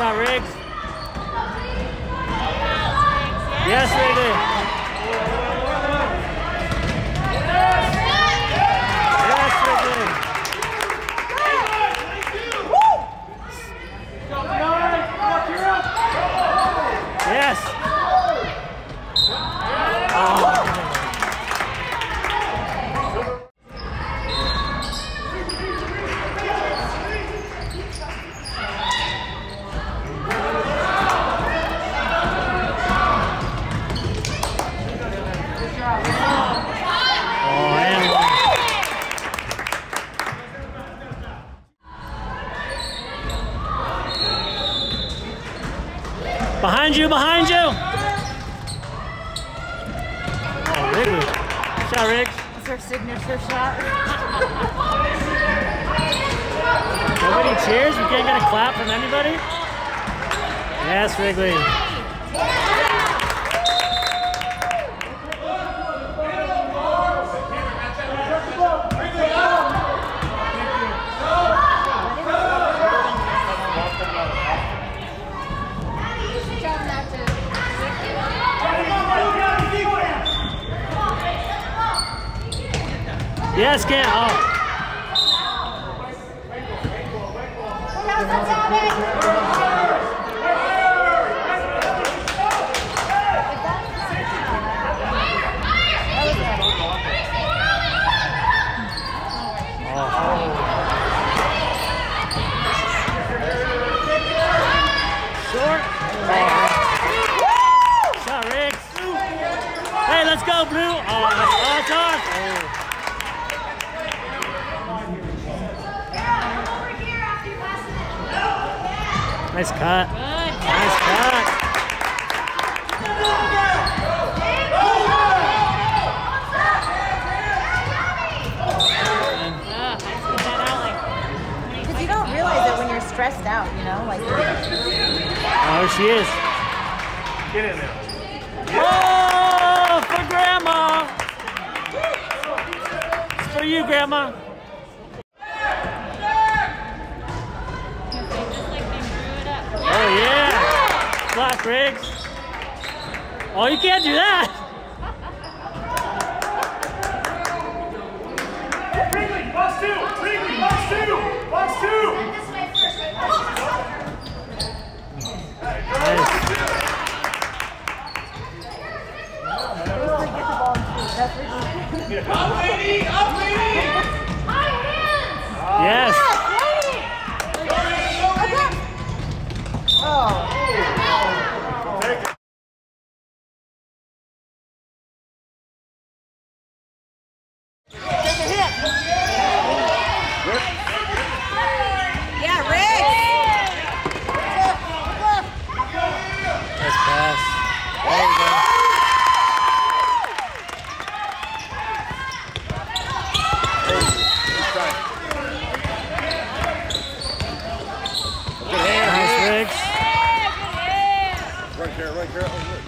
on, Riggs. Yes, Riggs. Shot, Riggs. It's our signature shot. Nobody cheers? We can't get a clap from anybody? Yes, Wrigley. Yes, Cam. Oh. Short. Shot, Riggs. Hey, let's go, Blue. Oh, that's, oh, it's off. Oh. Nice cut. Nice cut. Because you don't realize it when you're stressed out, you know? Like, Oh, she is. Get in there. Oh, for Grandma. It's for you, Grandma. Oh, Block, Oh, you can't do that. Wrigley, box two. Wrigley, box two. Box two. Nice. Up, lady. Up, lady. Yes. yeah, Rick! Nice pass. There we go. Nice, Riggs. Right there,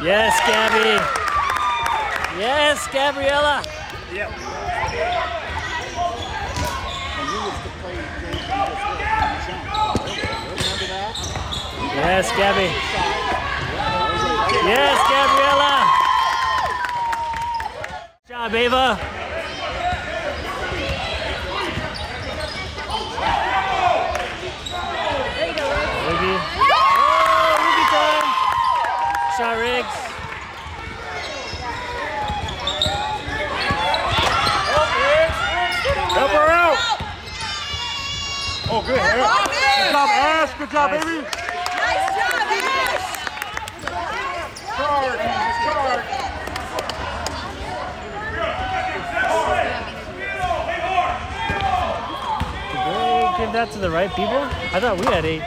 Yes, Gabby. Yes, Gabriella. That? Yes, Gabby. Yes, Gabriella. Good job, Ava. Wiggy. Oh, Wiggy time. Shot Riggs. Help her out. Oh, good hit. Good job, Ash. Good job, Nice. baby. Nice job, Ash. Charge, charge. Did they give that to the right people? I thought we had eight.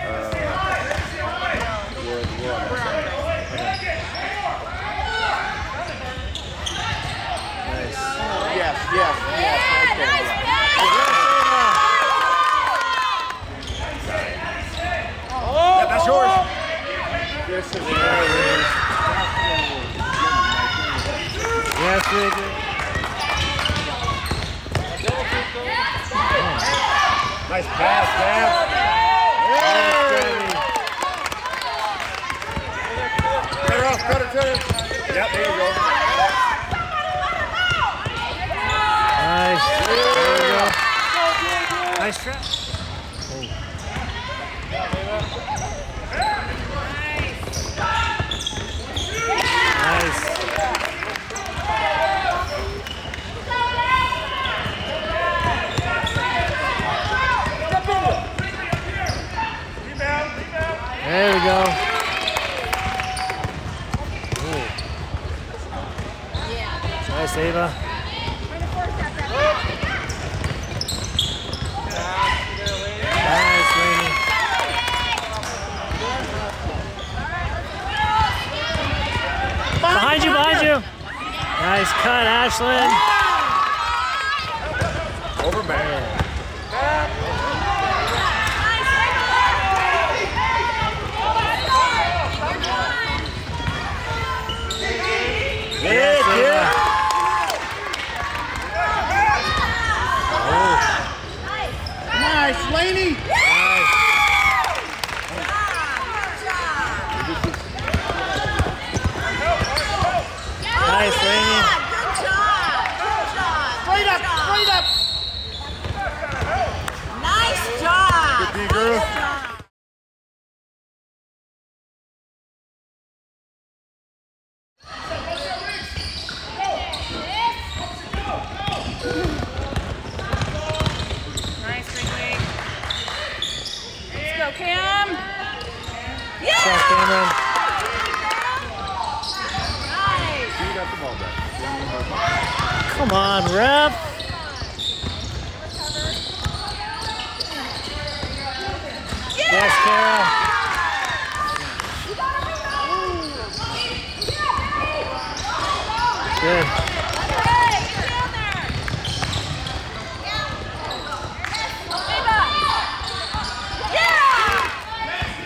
Nice. Yes, yes, yes. Right there, Nice yeah. pass. Yeah, that's yours. Yes. Nice pass, her. Yep, there you go. Nice. There we go. Nice trap. Nice. There we go. Ooh. Nice, Ava. Nice, Rainey. Behind you, behind you. Nice cut, Ashlyn. Over, man. Yes, Ava. Nice, Laney. Nice, Rainey. Good job. Good job. Straight up, straight up. Nice job. Good D, girl. Nice job. Nice, Ring Let's go, Cam. Shot Cameron. Nice. You got the ball back. Come on, ref. Good.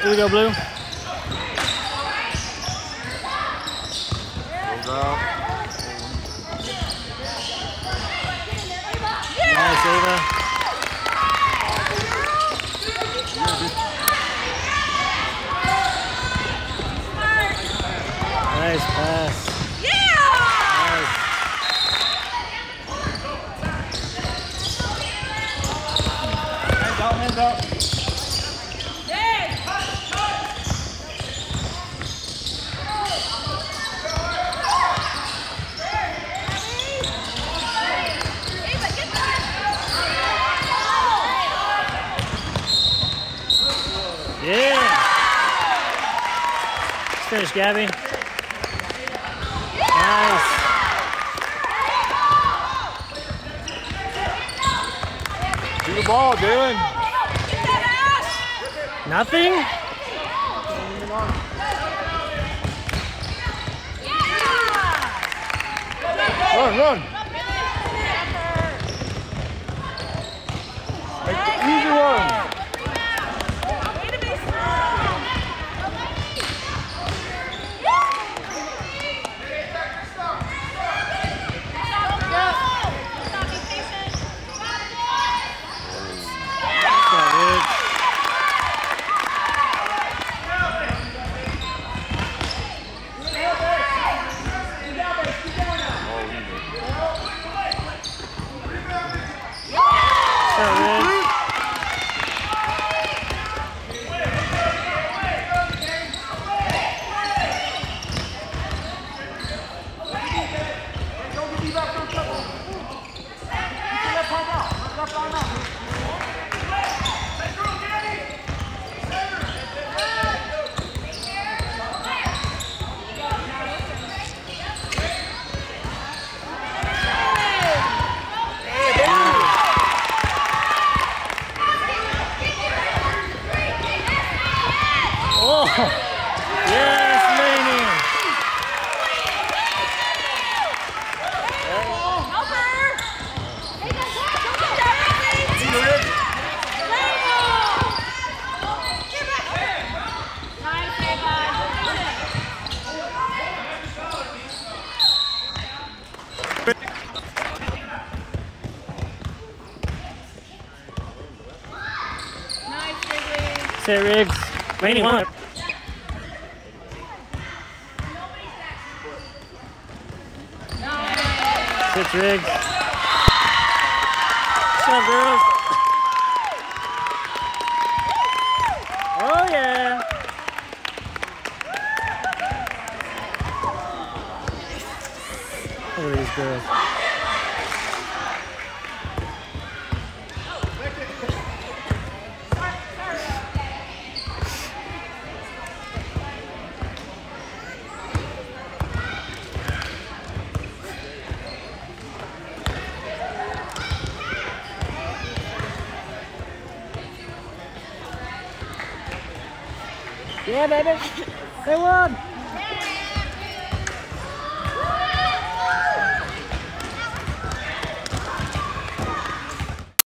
Here we go, Blue. Nice, Ava. Nice pass. Nice. Hands out, hands out. Yeah. Let's finish, Gabby. Nice. Do the ball, Dylan. Nothing? Run, run. Make the easy one. Let's go, dude. Say Riggs. Rainy one. Six Riggs. What's up, girls? Oh, yeah. Look at these girls. Yeah, baby. They won.